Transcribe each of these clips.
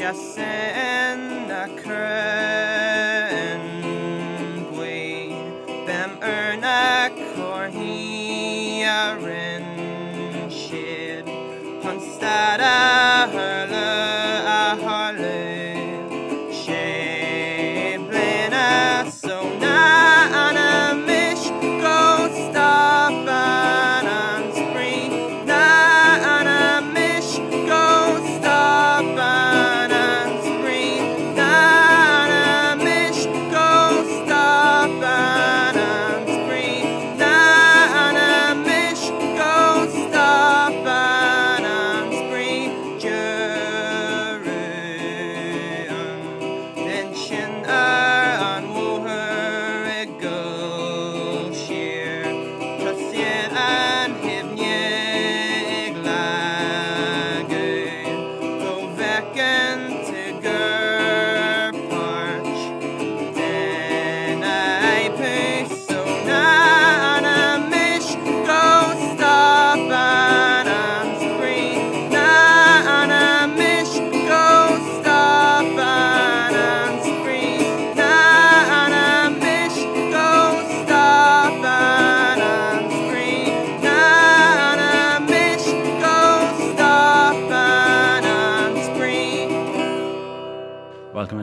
Chasen na cryn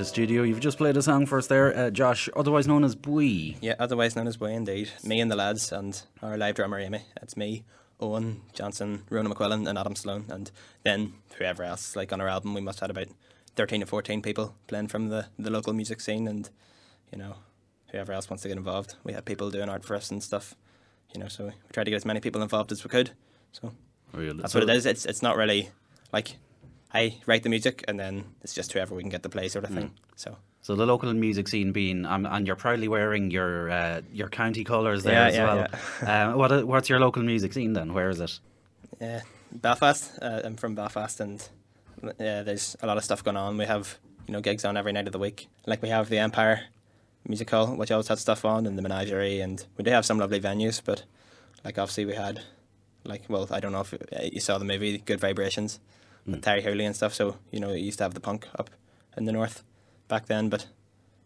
Welcome into studio. You've just played a song for us there, uh, Josh, otherwise known as Bui. Yeah, otherwise known as Boy Indeed. Me and the lads and our live drummer Amy. It's me, Owen, Johnson, Rona McQuillan and Adam Sloan and then whoever else. Like on our album we must have had about thirteen or fourteen people playing from the, the local music scene and you know, whoever else wants to get involved. We had people doing art for us and stuff. You know, so we tried to get as many people involved as we could. So Really. that's what it is. It's it's not really like I write the music and then it's just whoever we can get to play sort of thing. So So the local music scene being, um, and you're proudly wearing your uh, your county colours there Yeah, as yeah, well. uh, what what's your local music scene then? Where is it? Yeah, Belfast. Uh, I'm from Belfast, and yeah, there's a lot of stuff going on. We have you know gigs on every night of the week. Like we have the Empire Music Hall, which always had stuff on, and the Menagerie, and we do have some lovely venues. But like obviously we had, like well, I don't know if uh, you saw the movie Good Vibrations with Terri Hooley and stuff. So you know, you used to have the punk up in the north back then, but.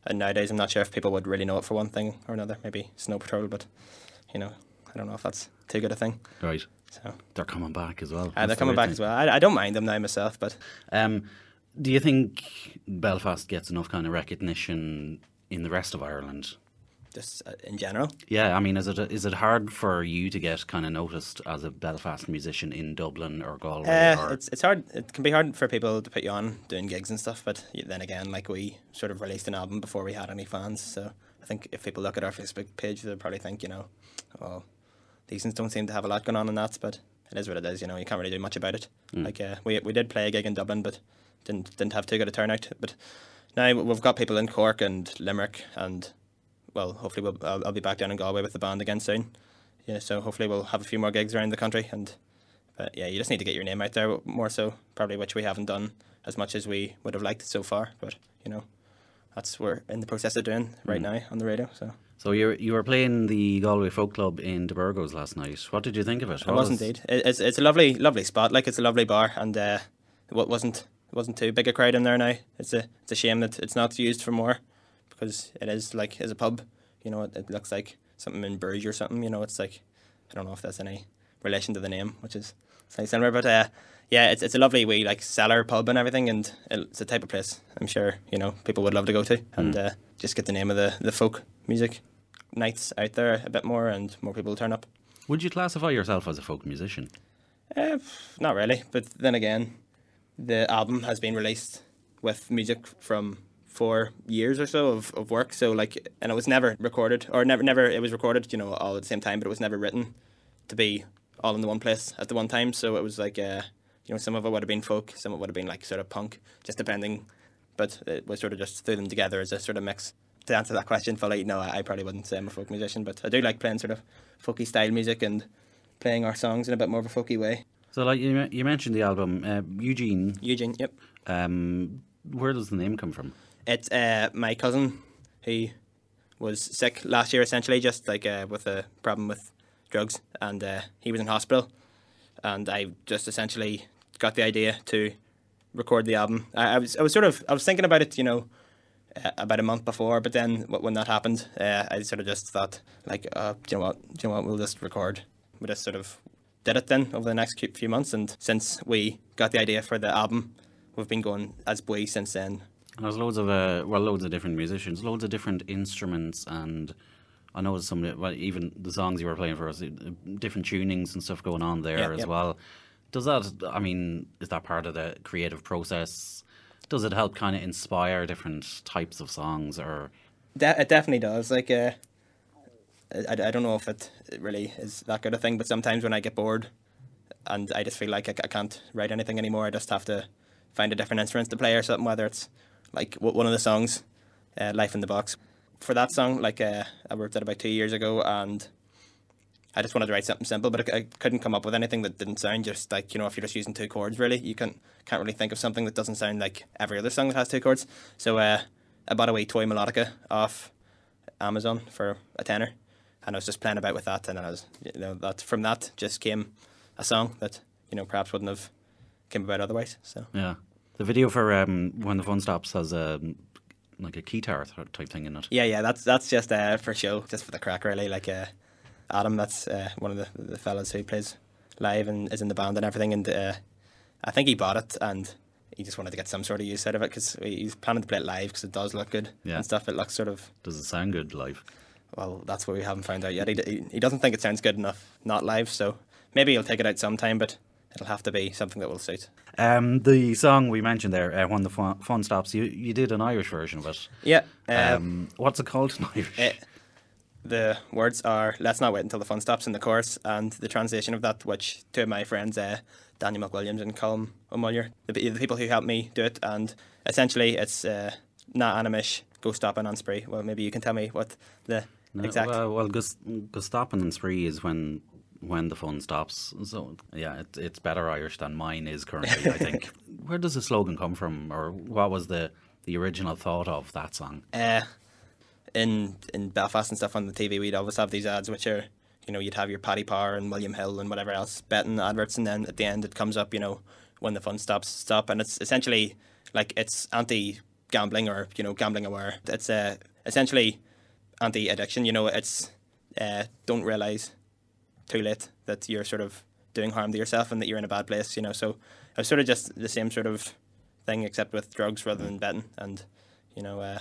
And nowadays, I'm not sure if people would really know it for one thing or another. Maybe Snow Patrol, but you know, I don't know if that's too good a thing. Right. So They're coming back as well. uh, they're the coming back thing. as well. I, I don't mind them now myself, but Um, do you think Belfast gets enough kind of recognition in the rest of Ireland? Just uh, in general, Yeah, I mean, is it is it hard for you to get kind of noticed as a Belfast musician in Dublin or Galway? uh, or, it's it's hard. It can be hard for people to put you on doing gigs and stuff. But then again, like we sort of released an album before we had any fans, so I think if people look at our Facebook page, they'll probably think, you know, well, these things don't seem to have a lot going on in that. But it is what it is. You know, you can't really do much about it. Like uh, we we did play a gig in Dublin, but didn't didn't have too good a turnout. But now we've got people in Cork and Limerick and well, hopefully we'll, I'll, I'll be back down in Galway with the band again soon. Yeah, so hopefully we'll have a few more gigs around the country, and but yeah, you just need to get your name out there more so, probably which we haven't done as much as we would have liked so far. But you know, that's what we're in the process of doing right now on the radio. So so you you were playing the Galway Folk Club in De Burgos last night. What did you think of it? it What was indeed. It's it's a lovely lovely spot. Like it's a lovely bar, and uh, it wasn't it wasn't too big a crowd in there now. It's a it's a shame that it's not used for more, because it is like as a pub. You know, it, it looks like something in Bruges or something. You know, it's like I don't know if there's any relation to the name, which is slightly similar. But uh, yeah, it's it's a lovely wee like cellar pub and everything, and it's a type of place I'm sure you know people would love to go to, and uh, just get the name of the the folk music nights out there a bit more, and more people turn up. Would you classify yourself as a folk musician? Uh, not really, but then again, the album has been released with music from four years or so of, of work. So like, and it was never recorded, or never never it was recorded, you know, all at the same time, but it was never written to be all in the one place at the one time. So it was like, uh, you know, some of it would have been folk, some of it would have been like sort of punk, just depending. But it was sort of just threw them together as a sort of mix. To answer that question fully, no, I probably wouldn't say I'm a folk musician, but I do like playing sort of folky style music and playing our songs in a bit more of a folky way. So, like you, you mentioned the album, uh, Eugene. Eugene, yep. Um, where does the name come from? It's uh, my cousin who was sick last year, essentially, just like uh, with a problem with drugs, and uh, he was in hospital. And I just essentially got the idea to record the album. I, I was I was sort of I was thinking about it, you know, uh, about a month before, but then when that happened, uh, I sort of just thought like, uh, you know what, you know what, we'll just record. We just sort of did it then over the next few- months, and since we got the idea for the album, we've been going as Bui since then. There's loads of uh, well, loads of different musicians, loads of different instruments, and I know some well, even the songs you were playing for us, uh, different tunings and stuff going on there as well. Does that? I mean, is that part of the creative process? Does it help kind of inspire different types of songs, or De- it definitely does. Like, uh, I, I don't know if it it really is that good a thing, but sometimes when I get bored and I just feel like I can't write anything anymore, I just have to find a different instrument to play or something, whether it's like one of the songs, uh, Life in the Box. For that song, like, uh, I worked it about two years ago and I just wanted to write something simple, but I, I couldn't come up with anything that didn't sound just like, you know, if you're just using two chords, really, you can, can't really think of something that doesn't sound like every other song that has two chords. So uh, I bought a wee toy melodica off Amazon for a tenner, and I was just playing about with that, and then I was, you know, that from that just came a song that you know perhaps wouldn't have came about otherwise. So yeah, the video for um, when the fun stops has a like a guitar th- type thing in it. yeah, yeah, that's that's just uh, for show, just for the crack, really. Like uh, Adam, that's uh, one of the the fellas who plays live and is in the band and everything, and uh, I think he bought it and. He just wanted to get some sort of use out of it because he's planning to play it live because it does look good Yeah. and stuff. It looks sort of Does it sound good live? Well, that's what we haven't found out yet. He, he, he doesn't think it sounds good enough, not live, so maybe he'll take it out sometime, but it'll have to be something that will suit. Um, the song we mentioned there, uh, when the fun, fun stops, you you did an Irish version of it. Yeah. Um, Um, what's it called in Irish? it, the words are "Let's not wait until the fun stops" in the chorus, and the translation of that, which two of my friends, uh, Daniel McWilliams and Colm O'Muller, the, the people who helped me do it, and essentially it's uh, "Na Animish, go stopping on spree." Well, maybe you can tell me what the No, exact. Well, well Gus, Gustappen and spree is when when the fun stops. So yeah, it, it's better Irish than mine is currently. I think. Where does the slogan come from, or what was the the original thought of that song? uh, in in Belfast and stuff on the TV, we'd always have these ads, which are you know you'd have your Paddy Power and William Hill and whatever else betting adverts, and then at the end it comes up, you know, when the fun stops, stop, and it's essentially like it's anti gambling or you know gambling aware. It's uh, essentially anti addiction. You know, it's uh, don't realize too late that you're sort of doing harm to yourself and that you're in a bad place. You know, so it was sort of just the same sort of thing except with drugs rather than betting, and you know. Uh,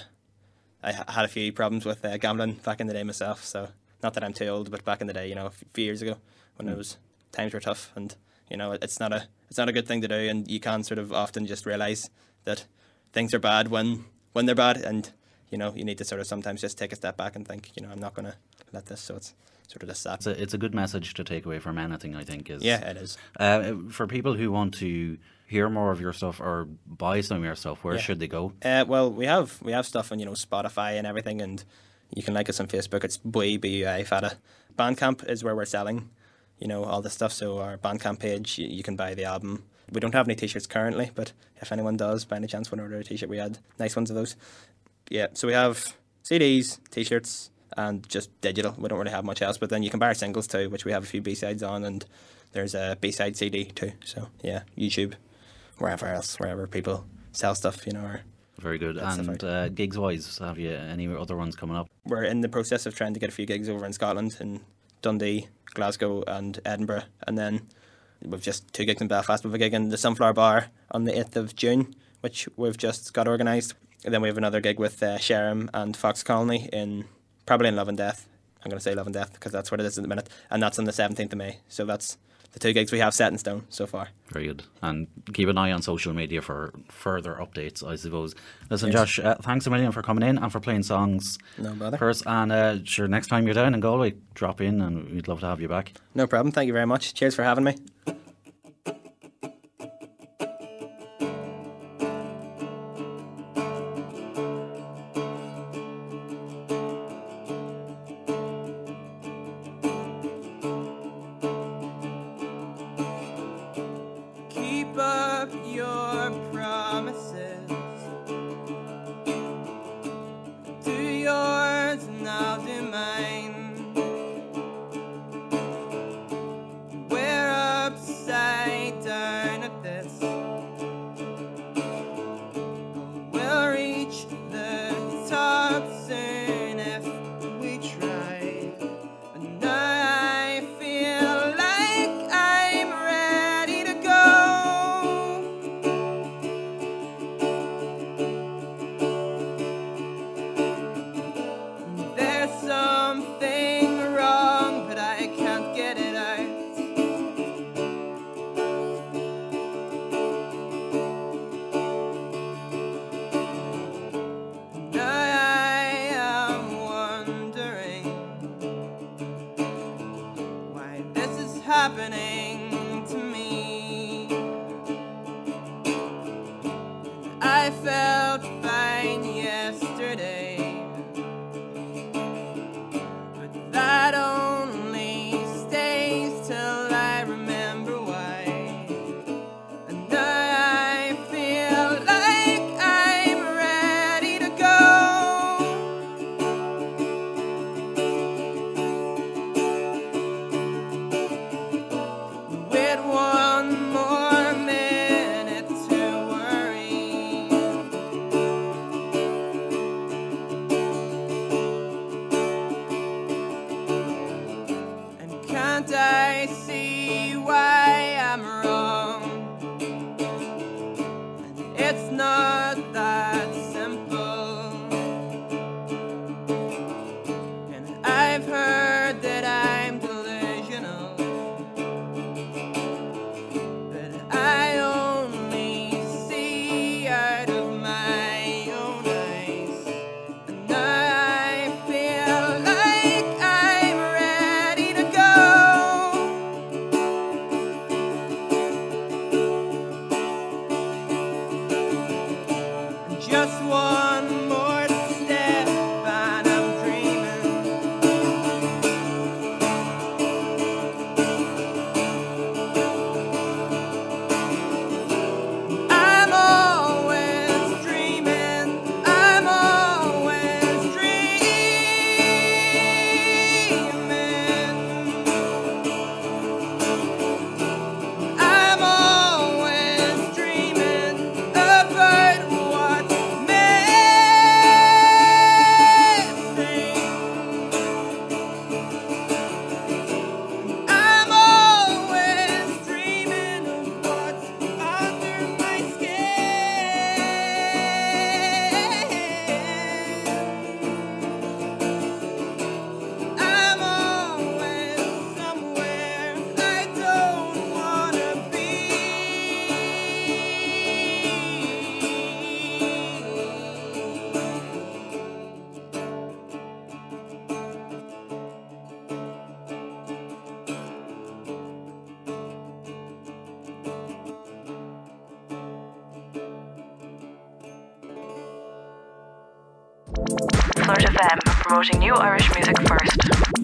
I had a few problems with uh, gambling back in the day myself. So not that I'm too old, but back in the day, you know, a few years ago, when it was times were tough, and you know, it's not a it's not a good thing to do, and you can sort of often just realize that things are bad when when they're bad, and you know, you need to sort of sometimes just take a step back and think, you know, I'm not going to let this. So it's sort of just that. It's a, it's a good message to take away from anything. I think is Yeah, it is. Uh, for people who want to hear more of your stuff or buy some of your stuff, where Yeah. should they go? Uh, well, we have we have stuff on you know Spotify and everything, and you can like us on Facebook. It's Bui B U I Fada. Bandcamp is where we're selling, you know, all the stuff. So our Bandcamp page, you, you can buy the album. We don't have any T-shirts currently, but if anyone does, by any chance, want to order a T-shirt, we had nice ones of those. Yeah, so we have CDs, T-shirts, and just digital. We don't really have much else, but then you can buy our singles too, which we have a few B sides on, and there's a B side CD too. So yeah, YouTube, wherever else, wherever people sell stuff, you know, or Very good. And uh, gigs wise, have you any other ones coming up? we're in the process of trying to get a few gigs over in Scotland, in Dundee, Glasgow, and Edinburgh, and then we've just two gigs in Belfast. We've a gig in the Sunflower Bar on the eighth of June, which we've just got organised. And then we have another gig with uh, and Fox Colony in probably in Love and Death. I'm going to say Love and Death because that's what it is at the minute, and that's on the seventeenth of May. So that's the two gigs we have set in stone so far. Very good. And keep an eye on social media for further updates, I suppose. Listen, Yes. Josh, uh, thanks a million for coming in and for playing songs No bother. First. And uh, sure, next time you're down in Galway, drop in and we'd love to have you back. No problem. Thank you very much. Cheers for having me. up. And promoting new Irish music first.